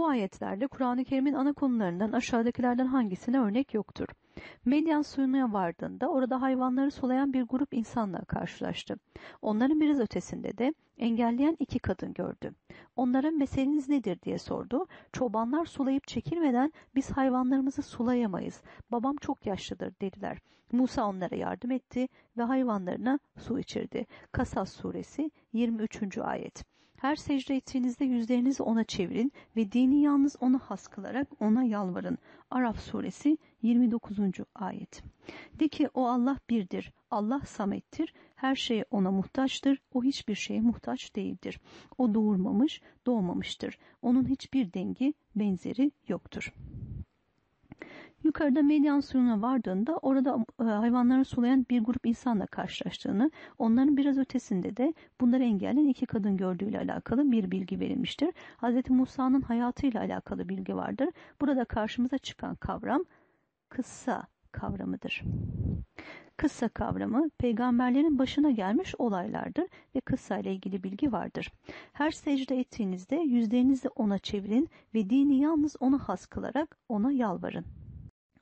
Bu ayetlerde Kur'an-ı Kerim'in ana konularından aşağıdakilerden hangisine örnek yoktur? Medyan suyuna vardığında orada hayvanları sulayan bir grup insanla karşılaştı. Onların biraz ötesinde de engelleyen iki kadın gördü. Onlara meseleniz nedir diye sordu. Çobanlar sulayıp çekilmeden biz hayvanlarımızı sulayamayız. Babam çok yaşlıdır dediler. Musa onlara yardım etti ve hayvanlarına su içirdi. Kasas suresi 23. ayet. Her secde ettiğinizde yüzlerinizi ona çevirin ve dini yalnız ona has kılarak ona yalvarın. Araf suresi 29. ayet. De ki o Allah birdir, Allah samettir, her şeye ona muhtaçtır, o hiçbir şeye muhtaç değildir. O doğurmamış, doğmamıştır. Onun hiçbir dengi, benzeri yoktur. Yukarıda Medyan suyuna vardığında orada e, hayvanları sulayan bir grup insanla karşılaştığını, onların biraz ötesinde de bunları engelleyen iki kadın gördüğüyle alakalı bir bilgi verilmiştir. Hz. Musa'nın hayatıyla alakalı bilgi vardır. Burada karşımıza çıkan kavram kıssa kavramıdır. Kıssa kavramı peygamberlerin başına gelmiş olaylardır ve kıssa ile ilgili bilgi vardır. Her secde ettiğinizde yüzlerinizi ona çevirin ve dini yalnız ona has kılarak ona yalvarın.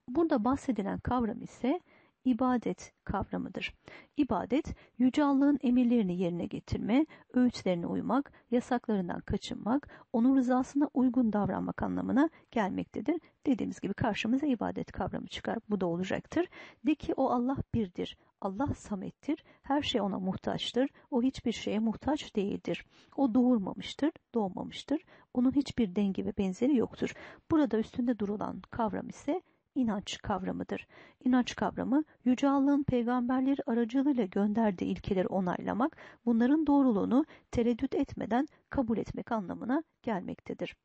Burada bahsedilen kavram ise ibadet kavramıdır. İbadet, Yüce Allah'ın emirlerini yerine getirme, öğütlerine uymak, yasaklarından kaçınmak, onun rızasına uygun davranmak anlamına gelmektedir. Dediğimiz gibi karşımıza ibadet kavramı çıkar. Bu da olacaktır. De ki o Allah birdir. Allah samettir. Her şey ona muhtaçtır. O hiçbir şeye muhtaç değildir. O doğurmamıştır, doğmamıştır. Onun hiçbir dengi ve benzeri yoktur. Burada üstünde durulan kavram ise inanç kavramıdır. İnanç kavramı Yüce Allah'ın peygamberleri aracılığıyla gönderdiği ilkeleri onaylamak, bunların doğruluğunu tereddüt etmeden kabul etmek anlamına gelmektedir.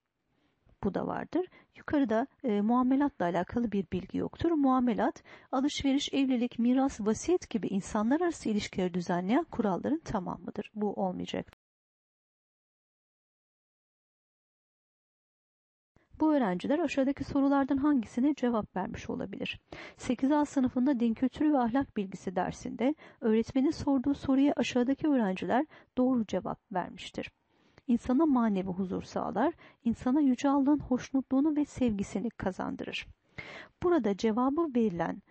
Bu da vardır. Yukarıda e, muamelatla alakalı bir bilgi yoktur. Muamelat, alışveriş, evlilik, miras, vasiyet gibi insanlar arası ilişkileri düzenleyen kuralların tamamıdır. Bu olmayacak. Bu öğrenciler aşağıdaki sorulardan hangisine cevap vermiş olabilir? 8A sınıfında din kültürü ve ahlak bilgisi dersinde öğretmenin sorduğu soruya aşağıdaki öğrenciler doğru cevap vermiştir. İnsana manevi huzur sağlar, insana yüce Allah'ın hoşnutluğunu ve sevgisini kazandırır. Burada cevabı verilen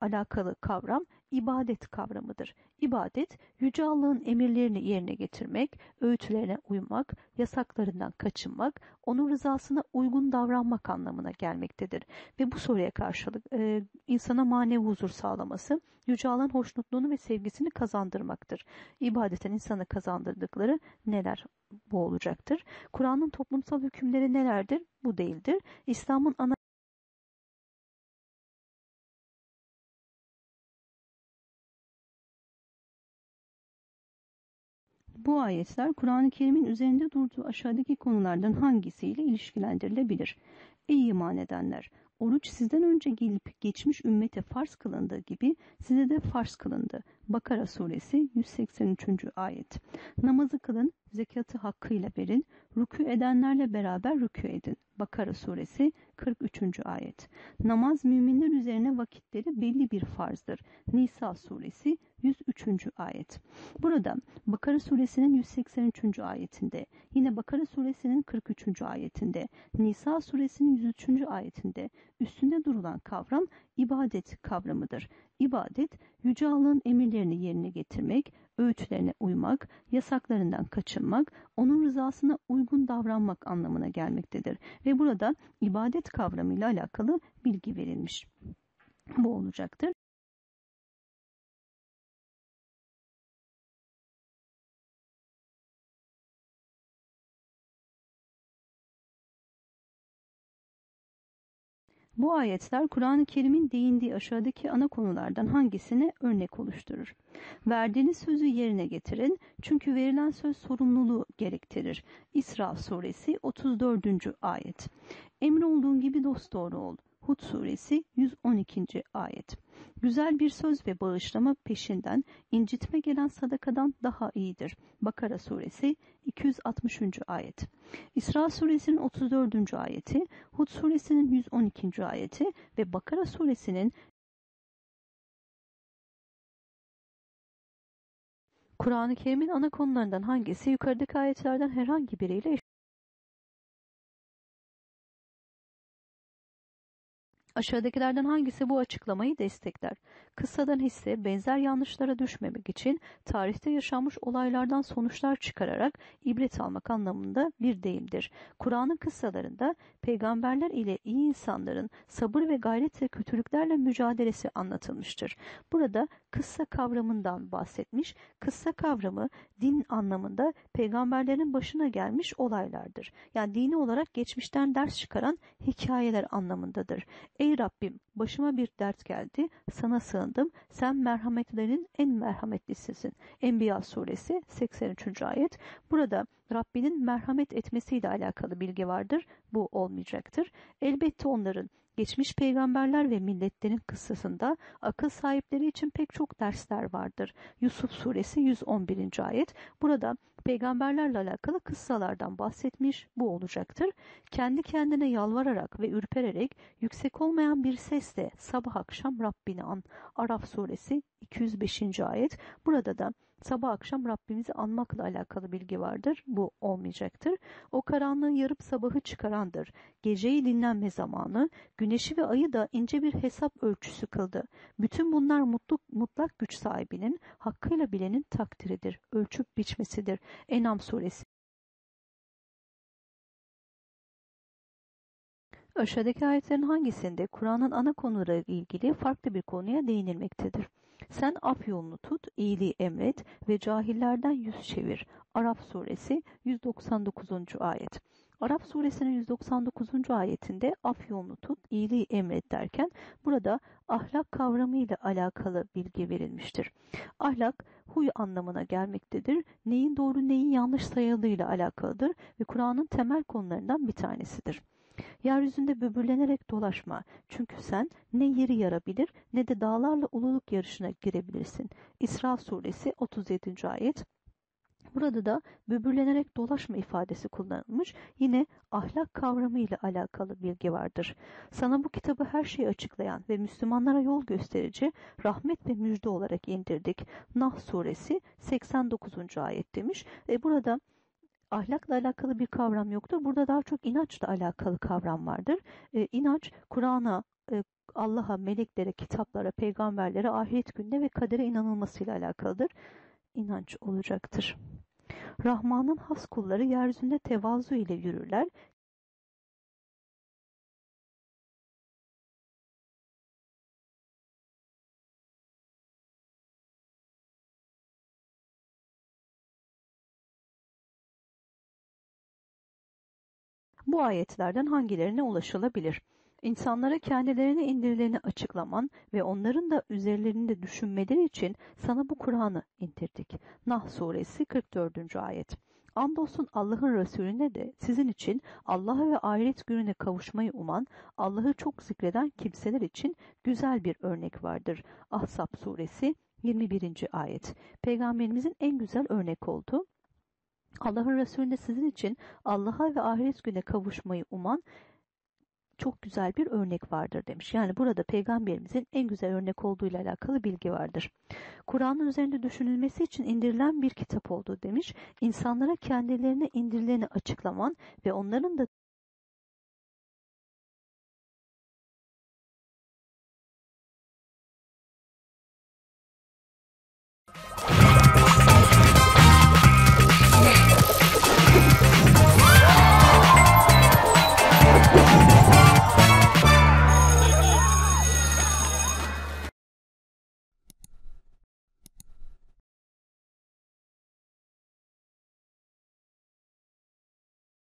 alakalı kavram ibadet kavramıdır. İbadet, Yüce Allah'ın emirlerini yerine getirmek, öğütlerine uymak, yasaklarından kaçınmak, onun rızasına uygun davranmak anlamına gelmektedir. Ve bu soruya karşılık e, insana manevi huzur sağlaması, Yüce Allah'ın hoşnutluğunu ve sevgisini kazandırmaktır. İbadetin insana kazandırdıkları neler bu olacaktır? Kur'an'ın toplumsal hükümleri nelerdir? Bu değildir. İslam'ın ana Bu ayetler Kur'an-ı Kerim'in üzerinde durduğu aşağıdaki konulardan hangisiyle ilişkilendirilebilir? Ey iman edenler! Oruç sizden önce gelip geçmiş ümmete farz kılındığı gibi size de farz kılındı. Bakara suresi 183. ayet. Namazı kılın, zekatı hakkıyla verin, rükû edenlerle beraber rükû edin. Bakara suresi 43. ayet. Namaz müminler üzerine vakitleri belli bir farzdır. Nisa suresi 103. ayet. Burada Bakara suresinin 183. ayetinde, yine Bakara suresinin 43. ayetinde, Nisa suresinin 103. ayetinde üstünde durulan kavram ibadet kavramıdır. İbadet, Yüce Allah'ın emirlerini yerine getirmek, öğütlerine uymak, yasaklarından kaçınmak, onun rızasına uygun davranmak anlamına gelmektedir. Ve burada ibadet kavramıyla alakalı bilgi verilmiş. Bu olacaktır. Bu ayetler Kur'an-ı Kerim'in değindiği aşağıdaki ana konulardan hangisine örnek oluşturur? Verdiğiniz sözü yerine getirin çünkü verilen söz sorumluluğu gerektirir. İsra suresi 34. ayet. Emrolduğun gibi dosdoğru ol. Hud suresi 112. ayet. Güzel bir söz ve bağışlama peşinden incitme gelen sadakadan daha iyidir. Bakara suresi 260. ayet. İsra suresinin 34. ayeti, Hud suresinin 112. ayeti ve Bakara suresinin Kur'an-ı Kerim'in ana konularından hangisi yukarıdaki ayetlerden herhangi biriyle Aşağıdakilerden hangisi bu açıklamayı destekler? Kıssadan hisse benzer yanlışlara düşmemek için tarihte yaşanmış olaylardan sonuçlar çıkararak ibret almak anlamında bir deyimdir. Kur'an'ın kıssalarında peygamberler ile iyi insanların sabır ve gayretle kötülüklerle mücadelesi anlatılmıştır. Burada kıssa kavramından bahsetmiş. Kıssa kavramı din anlamında peygamberlerin başına gelmiş olaylardır. Yani dini olarak geçmişten ders çıkaran hikayeler anlamındadır. Ey Rabbim başıma bir dert geldi, sana sığındım, sen merhametlerin en merhametlisisin. Enbiya suresi 83. ayet. Burada Rabbinin merhamet etmesiyle alakalı bilgi vardır. Bu olmayacaktır. Elbette onların geçmiş peygamberler ve milletlerin kıssasında akıl sahipleri için pek çok dersler vardır. Yusuf suresi 111. ayet. Burada peygamberlerle alakalı kıssalardan bahsetmiş bu olacaktır. Kendi kendine yalvararak ve ürpererek yüksek olmayan bir sesle sabah akşam Rabbini an. Araf suresi 205. ayet. Burada da sabah akşam Rabbimizi anmakla alakalı bilgi vardır. Bu olmayacaktır. O karanlığı yarıp sabahı çıkarandır. Geceyi dinlenme zamanı, güneşi ve ayı da ince bir hesap ölçüsü kıldı. Bütün bunlar mutluk, mutlak güç sahibinin, hakkıyla bilenin takdiridir. Ölçüp biçmesidir. Enam suresi. Aşağıdaki ayetlerin hangisinde Kur'an'ın ana konuları ilgili farklı bir konuya değinilmektedir? Sen af yolunu tut, iyiliği emret ve cahillerden yüz çevir. Araf suresi 199. ayet. Araf suresinin 199. ayetinde af yolunu tut, iyiliği emret derken burada ahlak kavramı ile alakalı bilgi verilmiştir. Ahlak huy anlamına gelmektedir. Neyin doğru neyin yanlış sayıldığıyla alakalıdır ve Kur'an'ın temel konularından bir tanesidir. Yeryüzünde böbürlenerek dolaşma. Çünkü sen ne yeri yarabilir ne de dağlarla ululuk yarışına girebilirsin. İsra suresi 37. ayet. Burada da böbürlenerek dolaşma ifadesi kullanılmış. Yine ahlak kavramı ile alakalı bilgi vardır. Sana bu kitabı her şeyi açıklayan ve Müslümanlara yol gösterici rahmet ve müjde olarak indirdik. Nah suresi 89. ayet demiş. E burada ahlakla alakalı bir kavram yoktur. Burada daha çok inançla alakalı kavram vardır. E, inanç Kur'an'a, e, Allah'a, meleklere, kitaplara, peygamberlere, ahiret gününe ve kadere inanılmasıyla alakalıdır. İnanç olacaktır. Rahman'ın has kulları yeryüzünde tevazu ile yürürler. Bu ayetlerden hangilerine ulaşılabilir? İnsanlara kendilerine indirileni açıklaman ve onların da üzerlerinde düşünmeleri için sana bu Kur'an'ı indirdik. Nah suresi 44. ayet. Andolsun Allah'ın Resulüne de sizin için Allah'a ve ahiret gününe kavuşmayı uman, Allah'ı çok zikreden kimseler için güzel bir örnek vardır. Ahzab suresi 21. ayet. Peygamberimizin en güzel örnek olduğu Allah'ın Resulüne sizin için Allah'a ve ahiret güne kavuşmayı uman çok güzel bir örnek vardır demiş. Yani burada peygamberimizin en güzel örnek olduğu ile alakalı bilgi vardır. Kur'an'ın üzerinde düşünülmesi için indirilen bir kitap oldu demiş. İnsanlara kendilerine indirileni açıklaman ve onların da